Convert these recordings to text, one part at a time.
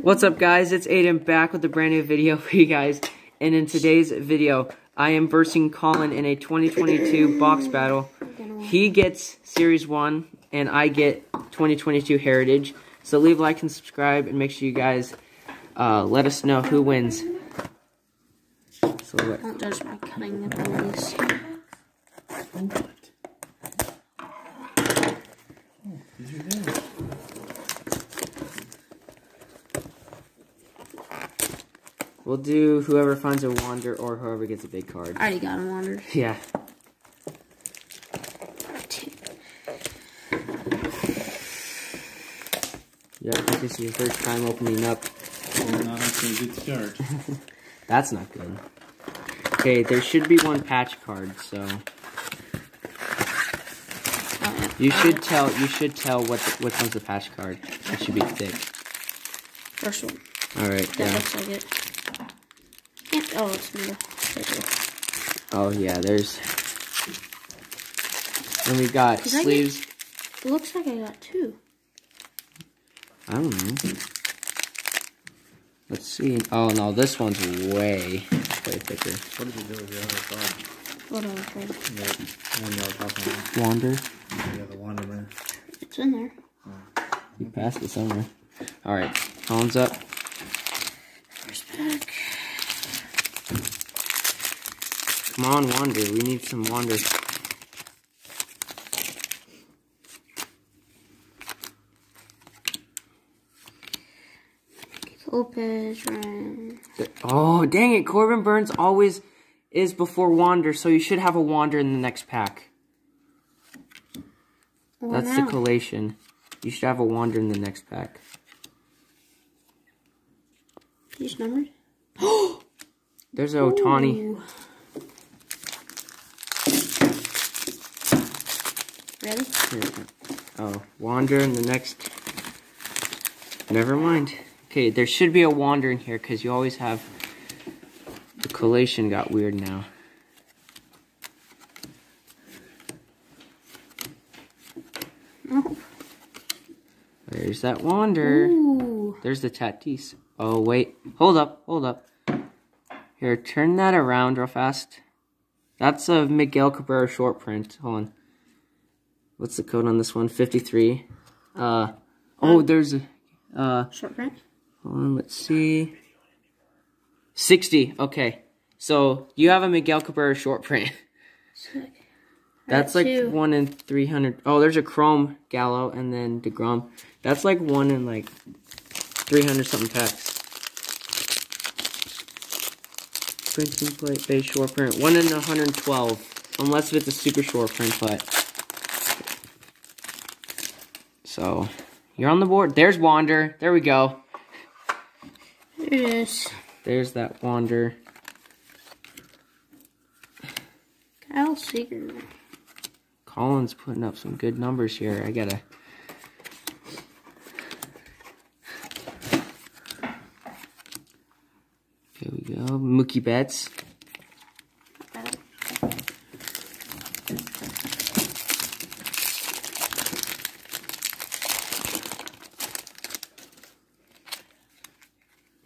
What's up guys, it's Ayden back with a brand new video for you guys. And in today's video, I am versing Colin in a 2022 box battle. He gets Series 1 and I get 2022 Heritage. So leave a like and subscribe and make sure you guys uh, let us know who wins. So Don't judge my cutting abilities. We'll do whoever finds a wander or whoever gets a big card. I already got a wander. Yeah. Yeah, I think this is your first time opening up. Well, not after a good start. That's not good. Okay, there should be one patch card, so you uh, should uh. tell you should tell what the, which one's the patch card. It should be thick. First one. All right. That yeah. looks like it. Yeah. Oh, it's middle. Oh yeah, there's. And we got sleeves. Get, it looks like I got two. I don't know. Let's see. Oh no, this one's way, way thicker. What did you do with the other card? What other card? The one you were talking about. Wander. Yeah, the Wanderman. It's in there. You passed it somewhere. All right, Colin's up. First pack. Come on, Wander. We need some Wander. Lopez, Ryan. Oh, dang it. Corbin Burnes always is before Wander, so you should have a Wander in the next pack. Well, That's now. the collation. You should have a Wander in the next pack. These numbered? There's a Ohtani. Ready? Here. Oh, Wander in the next. Never mind. Okay, there should be a Wander in here because you always have. The collation got weird now. No. There's that Wander. Ooh. There's the Tatis. Oh, wait. Hold up. Hold up. Here, turn that around real fast. That's a Miguel Cabrera short print. Hold on. What's the code on this one? 53. Uh, oh, there's a, uh, Short print? hold on, let's see. 60. Okay. So, you have a Miguel Cabrera short print. That's like two. one in 300. Oh, there's a Chrome Gallo and then DeGrom. That's like one in like 300 something packs. Printing plate, base short print. One in 112. Unless it's a super short print, but. So, you're on the board. There's Wander. There we go. There it is. There's that Wander. Kyle Seager. Colin's putting up some good numbers here. I gotta. Here we go. Mookie Betts.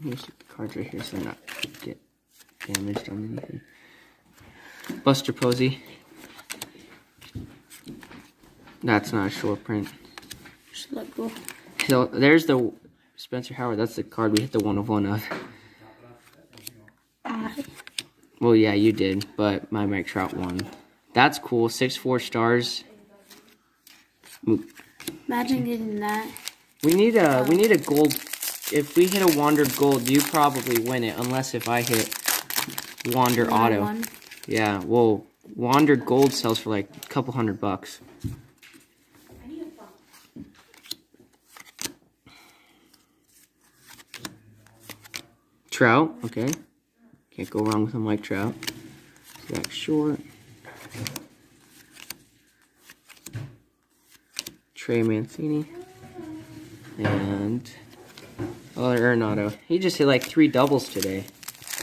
Here's the cards right here so they're not get damaged on anything. Buster Posey. That's not a short print. Just let go. So there's the Spencer Howard. That's the card we hit the one of one of. I. Well, yeah, you did, but my Mike Trout won. That's cool. Six four stars. Imagine getting that. We need a we need a gold. If we hit a Wander gold, you probably win it. Unless if I hit Wander auto. One. Yeah. Well, Wander gold sells for like a couple hundred bucks. Trout, okay. Can't go wrong with a Mike Trout. Zach Short. Trey Mancini. And oh Arenado. He just hit like three doubles today.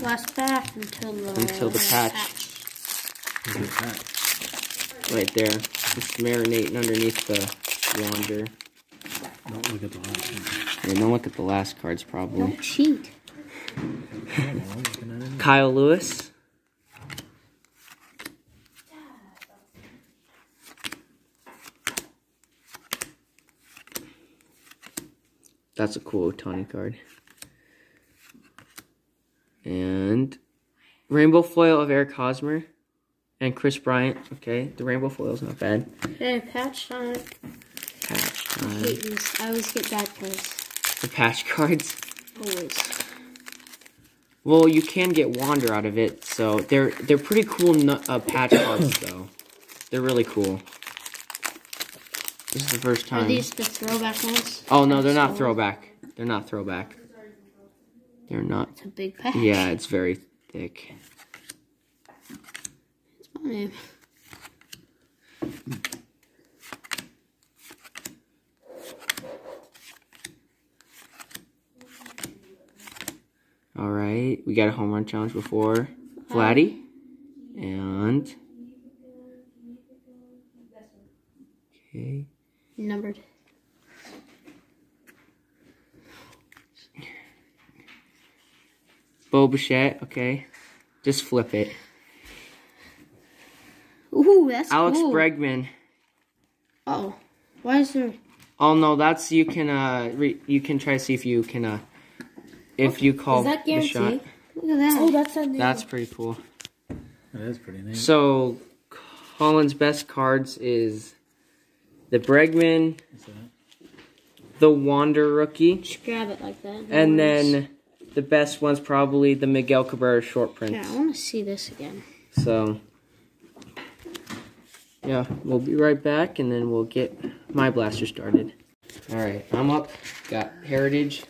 Last pack until the Until the patch. Good pack. Right there. Just marinating underneath the wander. Don't look at the last one. Yeah, don't look at the last cards, probably. Don't cheat. I don't know, I'm looking at it. Kyle Lewis. That's a cool Ohtani card. And Rainbow Foil of Eric Hosmer and Kris Bryant. Okay, the Rainbow Foil's not bad. Hey, patch on it. Patch I hate this. I always get bad cards. The patch cards. Always. Well, you can get Wander out of it, so they're they're pretty cool uh, patch cards though. They're really cool. This is the first time. Are these the throwback ones? Oh no, they're not throwback. They're not throwback. They're not. It's a big patch. Yeah, it's very thick. It's my name. All right, we got a home run challenge before Vladdy, and okay, Numbered. Bo Bichette. Okay, just flip it. Ooh, that's Alex cool. Bregman. Oh, why is there? Oh no, that's you can uh re- you can try to see if you can uh if you call Is that the shot. Look at that. Oh, that's a new. That's pretty cool. That is pretty neat. So Colin's best cards is the Bregman, the Wander rookie, Just grab it like that. and then the best one's probably the Miguel Cabrera short print. Yeah, I want to see this again. So yeah, we'll be right back, and then we'll get my blaster started. All right, I'm up. Got Heritage.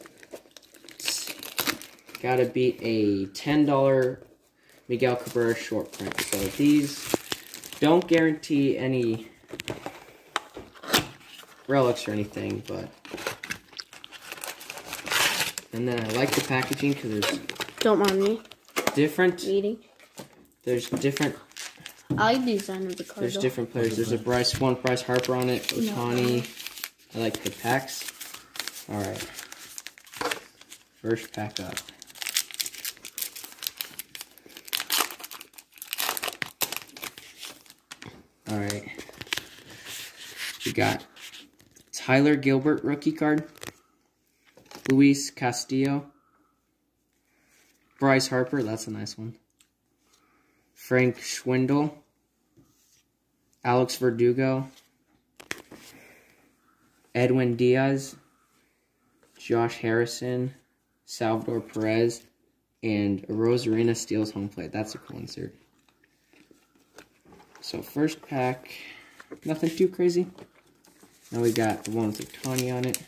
Got to beat a ten dollar Miguel Cabrera short print. So these don't guarantee any relics or anything, but. And then I like the packaging because there's Don't mind me different. reading. There's different I like the design of the card. There's though. different players. There's a Bryce one Bryce Harper on it. Ohtani. I like the packs. All right. First pack up. All right. We got Tyler Gilbert rookie card. Luis Castillo. Bryce Harper. That's a nice one. Frank Schwindel. Alex Verdugo, Edwin Diaz, Josh Harrison, Salvador Perez, and Rosarina steals home plate. That's a cool insert. So first pack, nothing too crazy. Now we got the one with Ohtani on it.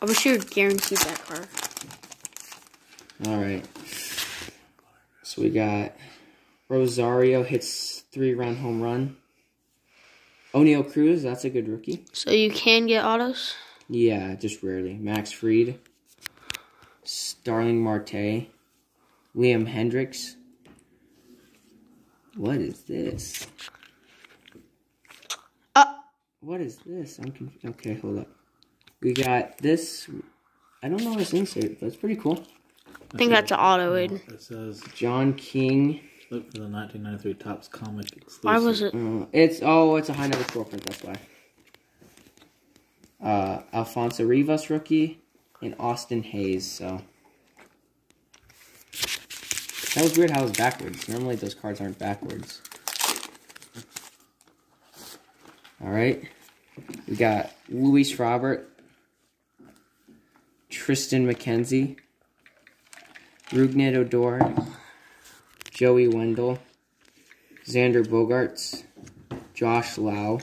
I wish you would guarantee that card. All right. So we got Rosario hits three run home run. Oneil Cruz, that's a good rookie. So you can get autos. Yeah, just rarely. Max Fried, Starling Marte, Liam Hendriks. What is this? What is this? I'm confused. Okay, hold up. We got this. I don't know what's insert, but it's pretty cool. I think that's an auto, Ayden. It says, John King. look for the 1993 Topps comic exclusive. Why was it? Uh, it's oh, it's a high number score print. That's why. Uh, Alfonso Rivas rookie and Austin Hays. So that was weird. How it was backwards. Normally those cards aren't backwards. All right, we got Luis Robert, Tristan McKenzie, Rougned Odor, Joey Wendle. Xander Bogaerts, Josh Lowe.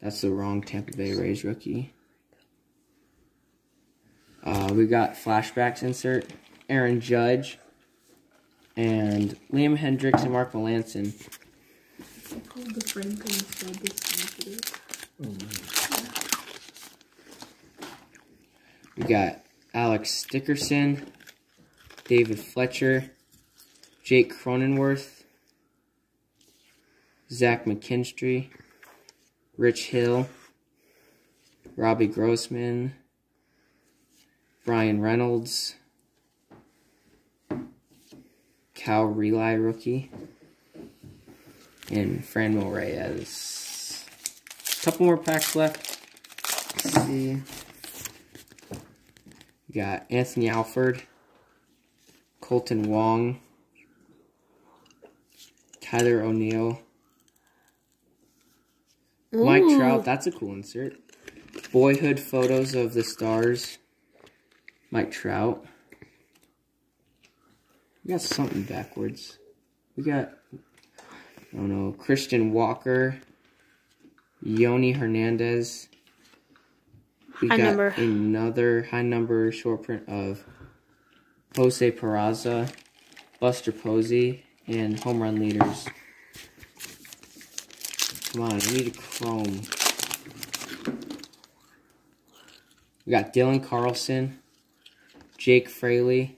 That's the wrong Tampa Bay Rays rookie. Uh, we got flashbacks insert, Aaron Judge, and Liam Hendriks and Mark Melancon. We got Alex Dickerson, David Fletcher, Jake Cronenworth, Zach McKinstry, Rich Hill, Robbie Grossman, Bryan Reynolds, Cal Raleigh rookie, and Franmil Reyes. A couple more packs left. Let's see. We got Anthony Alford, Kolten Wong, Tyler O'Neill, Mike Trout. That's a cool insert. Boyhood photos of the stars. Mike Trout. We got something backwards. We got, I don't know, Christian Walker, Yonny Hernandez. We High got number. another high number short print of Jose Peraza, Buster Posey, and home run leaders. Come on, we need a chrome. We got Dylan Carlson, Jake Fraley,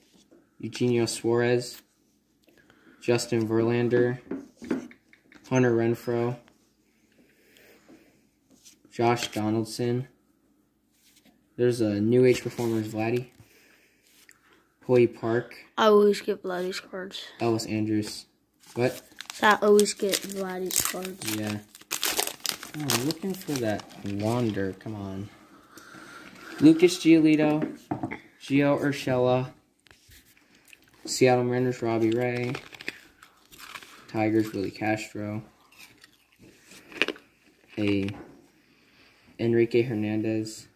Eugenio Suarez, Justin Verlander, Hunter Renfroe, Josh Donaldson. There's a New Age Performers Vladdy, Hoy Park, I always get Vladdy's cards. Elvis Andrus. What? So I always get Vladdy's cards. Yeah. Oh, I'm looking for that Wander. Come on. Lucas Giolito, Gio Urshela, Seattle Mariners Robbie Ray, Tigers Willi Castro, a Enrique Hernandez,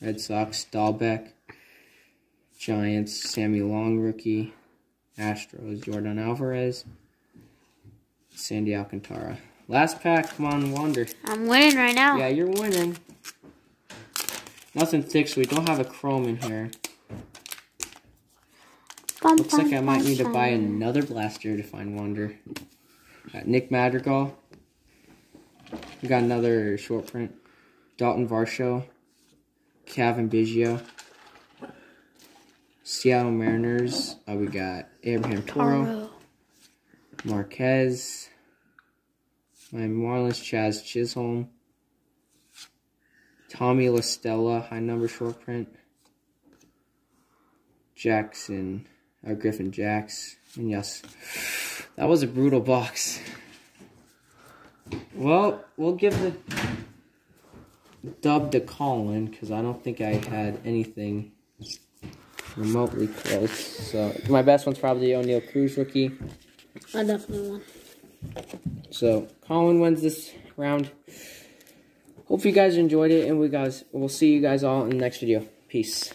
Red Sox Dalbec, Giants Sammy Long rookie, Astros Jordan Alvarez, Sandy Alcantara. Last pack, come on, Wander. I'm winning right now. Yeah, you're winning. Nothing thick, so we don't have a chrome in here. Bum, Looks like I might bum, need to buy another blaster to find Wander. Got Nick Madrigal. We got another short print. Dalton Varsho. Calvin Biggio. Seattle Mariners. Uh, we got Abraham Toro. Taro. Marquez. My Marlins Chaz Chisholm. Tommy LaStella, high number short print. Jackson, uh, Griffin Jacks. And yes, that was a brutal box. Well, we'll give the dub to Colin because I don't think I had anything remotely close. So my best one's probably Oneil Cruz rookie. I definitely won. So Colin wins this round. Hope you guys enjoyed it, and we guys we'll see you guys all in the next video. Peace.